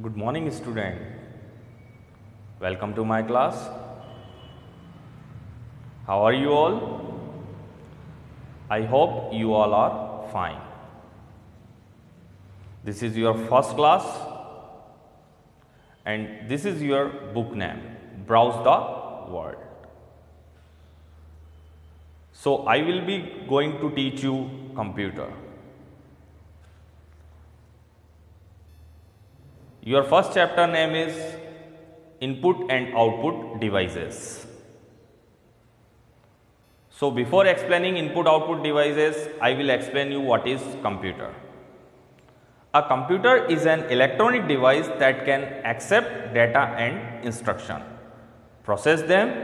Good morning, student. Welcome to my class. How are you all? I hope you all are fine. This is your first class and this is your book name Browse the World. So, I will be going to teach you computer. Your first chapter name is Input and Output Devices. So, before explaining input output devices, I will explain you what is computer. A computer is an electronic device that can accept data and instruction, process them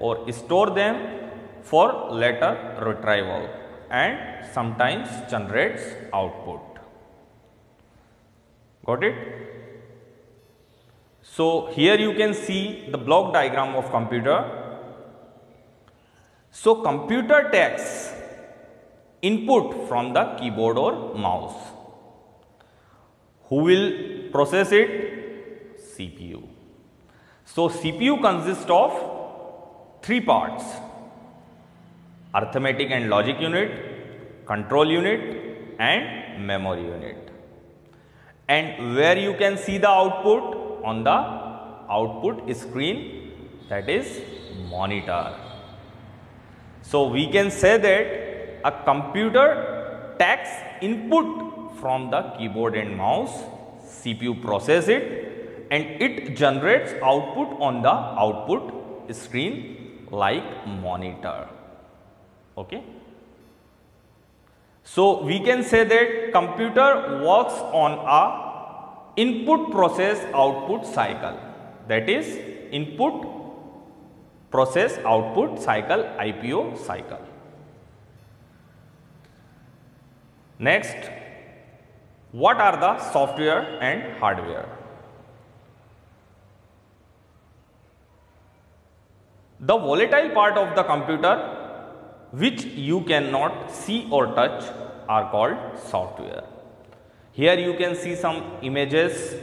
or store them for later retrieval and sometimes generates output. Got it? So, here you can see the block diagram of computer. So, computer takes input from the keyboard or mouse. Who will process it? CPU. So, CPU consists of three parts arithmetic and logic unit, control unit and memory unit. And where you can see the output on the output screen that is monitor. So, we can say that a computer takes input from the keyboard and mouse, CPU process it and it generates output on the output screen like monitor. Okay. So, we can say that computer works on a input process output cycle that is input process output cycle IPO cycle. Next, what are the software and hardware? The volatile part of the computer which you cannot see or touch are called software. Here you can see some images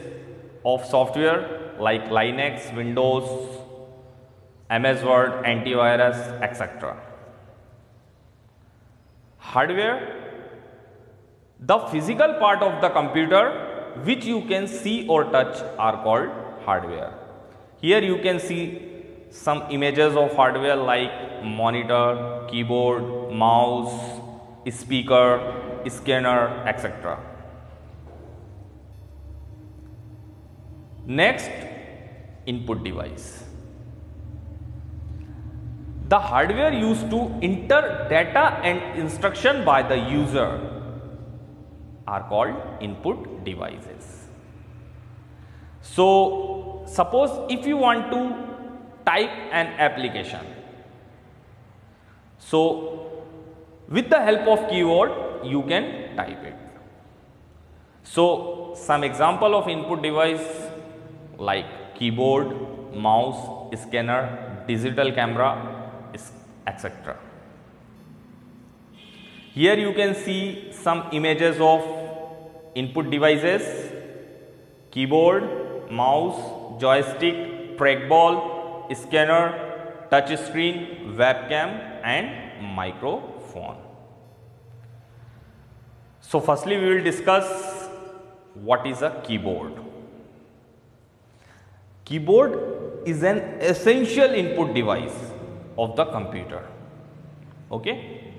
of software like Linux, Windows, MS Word, antivirus, etc. Hardware, the physical part of the computer which you can see or touch are called hardware. Here you can see some images of hardware like monitor, keyboard, mouse, speaker, scanner, etc. Next, input device. The hardware used to enter data and instruction by the user are called input devices. So, suppose if you want to type an application. So, with the help of keyboard you can type it. So, some example of input device like keyboard, mouse, scanner, digital camera, etc. Here you can see some images of input devices, keyboard, mouse, joystick, trackball, scanner, touch screen, webcam and microphone. So, firstly we will discuss what is a keyboard. Keyboard is an essential input device of the computer. Okay?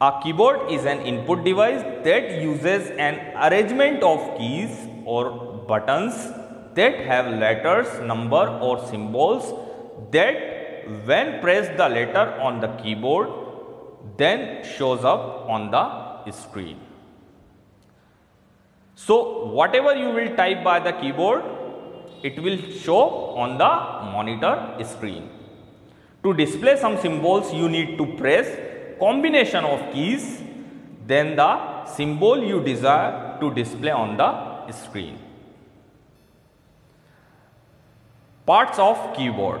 A keyboard is an input device that uses an arrangement of keys or buttons that have letters, number or symbols that when press the letter on the keyboard then shows up on the screen. So, whatever you will type by the keyboard it will show on the monitor screen. To display some symbols you need to press combination of keys then the symbol you desire to display on the screen. Parts of keyboard.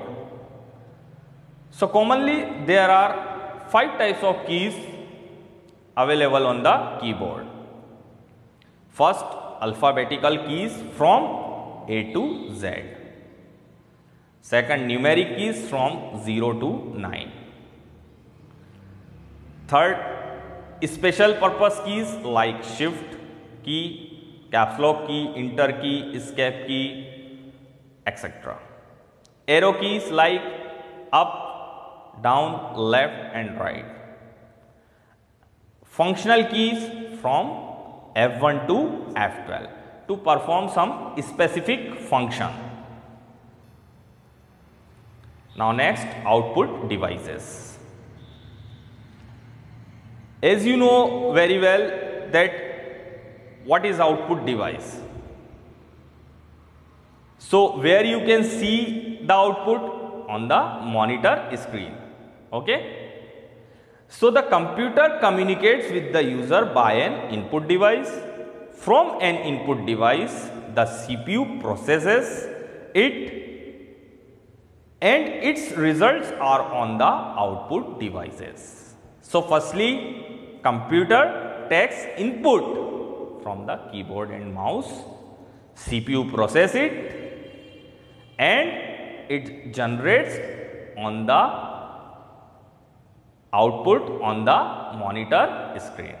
So, commonly there are 5 types of keys available on the keyboard. First alphabetical keys from A to Z. Second, numeric keys from 0 to 9. Third, special purpose keys like shift key, caps lock key, enter key, escape key, etc. Arrow keys like up, down, left and right. Functional keys from F1 to F12 to perform some specific function. Now next output devices. As you know very well that what is output device? So where you can see the output on the monitor screen. Okay. So the computer communicates with the user by an input device. From an input device, the CPU processes it and its results are on the output devices. So firstly, computer takes input from the keyboard and mouse, CPU process it and it generates on the output on the monitor screen.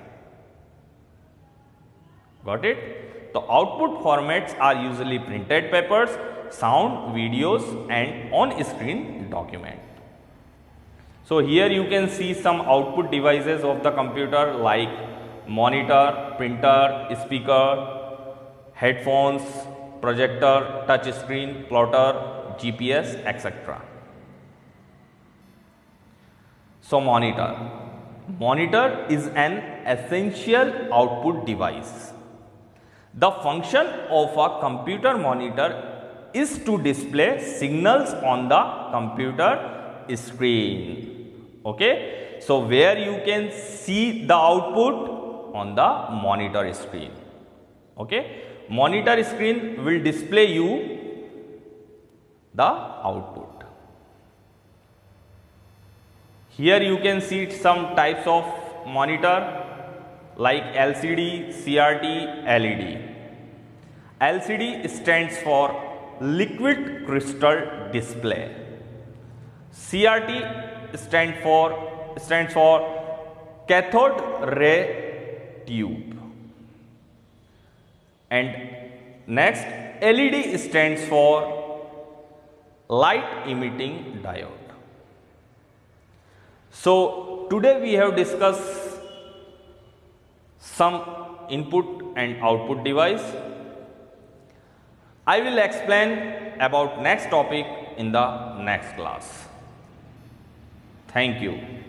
Got it? The output formats are usually printed papers, sound, videos and on-screen document. So here you can see some output devices of the computer like monitor, printer, speaker, headphones, projector, touch screen, plotter, GPS, etc. So monitor. Monitor is an essential output device. The function of a computer monitor is to display signals on the computer screen. Okay. So where you can see the output on the monitor screen. Okay monitor screen will display you the output. Here you can see some types of monitor like LCD, CRT, LED. LCD stands for liquid crystal display. CRT stand for stands for cathode ray tube and next LED stands for light emitting diode. So today we have discussed some input and output device. I will explain about next topic in the next class. Thank you.